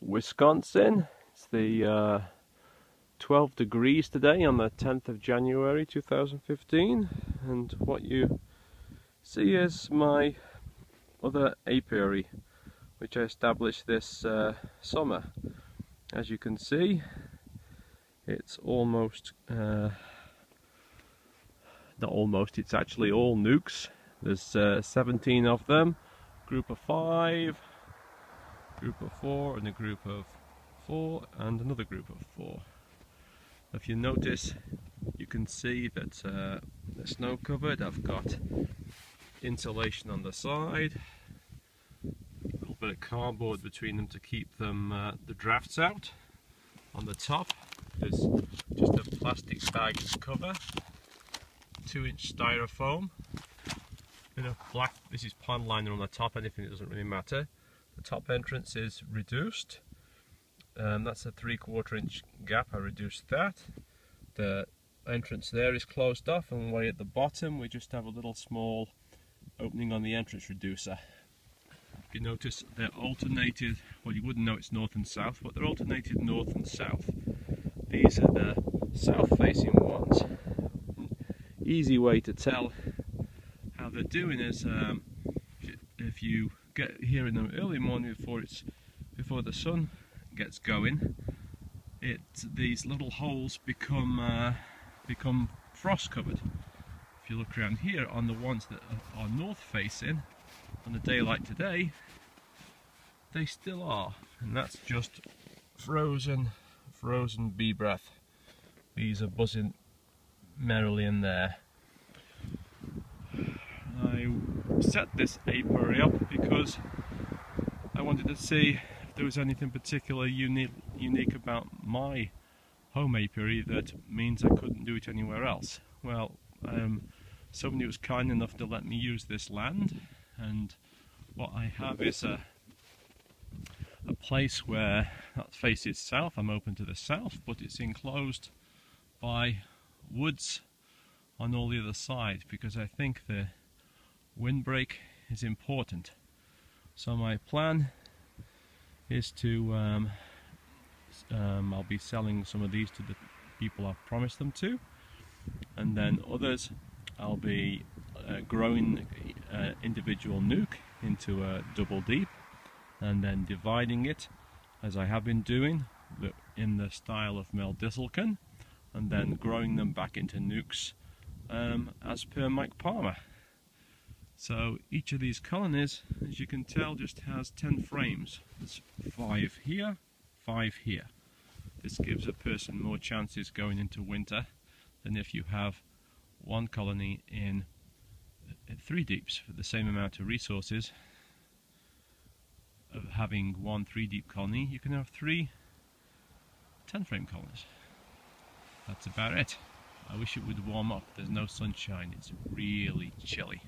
Wisconsin. It's the uh, 12 degrees today on the 10th of January 2015 and what you see is my other apiary which I established this uh, summer. As you can see it's almost uh, not almost it's actually all nucs there's uh, 17 of them group of five group of four and a group of four and another group of four. If you notice you can see that uh, they're snow covered, I've got insulation on the side, a little bit of cardboard between them to keep them uh, the drafts out. On the top there's just a plastic bag cover, 2 inch styrofoam, bit of black, this is pond liner on the top, anything that doesn't really matter the top entrance is reduced. Um, that's a three quarter inch gap, I reduced that. The entrance there is closed off and way at the bottom we just have a little small opening on the entrance reducer. You notice they're alternated, well you wouldn't know it's north and south, but they're alternated north and south. These are the south facing ones. Easy way to tell how they're doing is um, if you get here in the early morning before it's before the sun gets going it these little holes become uh, become frost covered if you look around here on the ones that are north facing on a day like today they still are. And that's just frozen frozen bee breath. Bees are buzzing merrily in there I set this apiary up because I wanted to see if there was anything particularly unique, unique about my home apiary that means I couldn't do it anywhere else. Well, um, somebody was kind enough to let me use this land and what I have is a a place where that faces south, I'm open to the south, but it's enclosed by woods on all the other side because I think the windbreak is important. So my plan is to, um, um, I'll be selling some of these to the people I've promised them to and then others I'll be uh, growing uh, individual nuc into a double deep and then dividing it as I have been doing in the style of Mel Disselkoen and then growing them back into nucs um, as per Mike Palmer. So each of these colonies, as you can tell, just has 10 frames. There's five here, five here. This gives a person more chances going into winter than if you have one colony in three deeps for the same amount of resources. Of having one three deep colony you can have three 10 frame colonies. That's about it. I wish it would warm up. There's no sunshine. It's really chilly